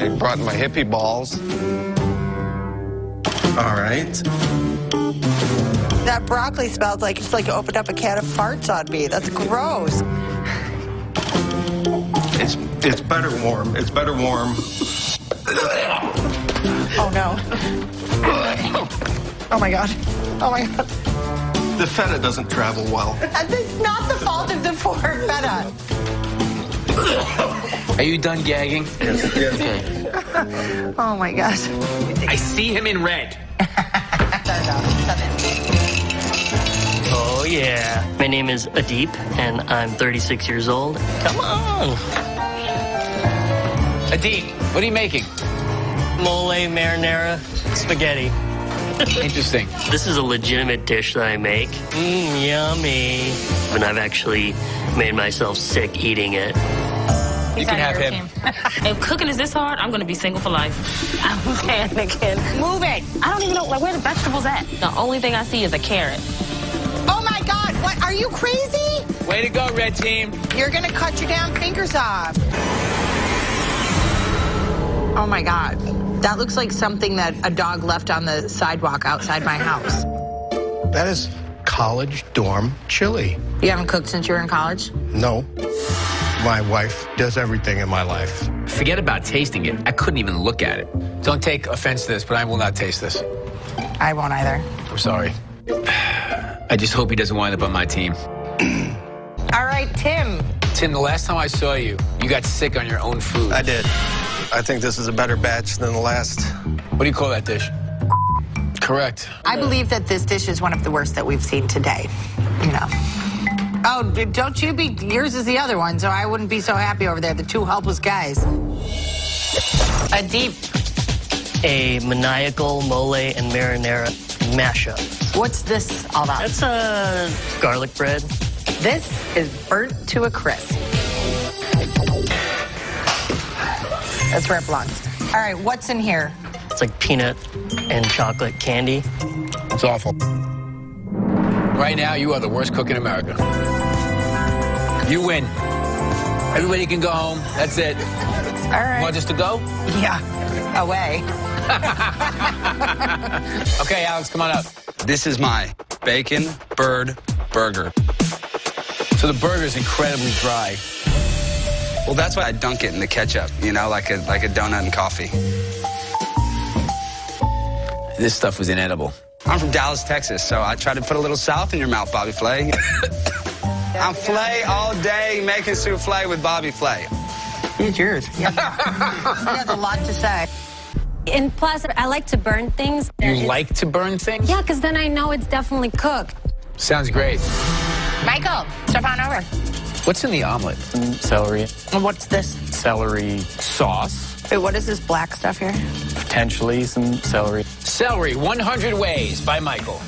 I brought my hippie balls. All right. That broccoli smells like it's like you opened up a can of farts on me. That's gross. It's it's better warm. It's better warm. Oh no. Oh my god. Oh my god. The feta doesn't travel well. That's not the fault of the poor feta. Are you done gagging? Yes, yes. Oh my god. I see him in red. Oh, yeah. My name is Adeep, and I'm 36 years old. Come on. Adeep, what are you making? Mole marinara spaghetti. Interesting. This is a legitimate dish that I make. Mmm, yummy. And I've actually made myself sick eating it. You can have him. if cooking is this hard, I'm gonna be single for life. I'm panicking. Move it. I don't even know like where the vegetables at. The only thing I see is a carrot. Oh my god. What are you crazy? Way to go, red team. You're gonna cut your damn fingers off. Oh my god. That looks like something that a dog left on the sidewalk outside my house. That is college dorm chili. You haven't cooked since you were in college? No. My wife does everything in my life. Forget about tasting it. I couldn't even look at it. Don't take offense to this, but I will not taste this. I won't either. I'm sorry. I just hope he doesn't wind up on my team. All right, Tim. Tim, the last time I saw you, you got sick on your own food. I did. I think this is a better batch than the last. What do you call that dish? Correct. I believe that this dish is one of the worst that we've seen today. You know. Oh, don't you be. Yours is the other one, so I wouldn't be so happy over there. The two helpless guys. Adeep. A maniacal mole and marinara mashup. What's this all about? That's a garlic bread. This is burnt to a crisp. That's where it belongs. All right, what's in here? It's like peanut and chocolate candy. It's awful. Right now, you are the worst cook in America. You win. Everybody can go home. That's it. All right. Want us to go? Yeah, away. Okay, Alex, come on up. This is my bacon bird burger. So the burger is incredibly dry. Well, that's why I dunk it in the ketchup, you know, like a like a donut and coffee. This stuff was inedible. I'm from Dallas, Texas, so I try to put a little south in your mouth, Bobby Flay. I'm Flay all day making souffle with Bobby Flay. It's yours. he has a lot to say. And plus, I like to burn things. You It's- like to burn things? Yeah, because then I know it's definitely cooked. Sounds great. Michael, step on over. What's in the omelet? Celery, And What's this? celery Sauce. Wait, what is this black stuff here? potentially some celery. Celery 100 Ways by Michael.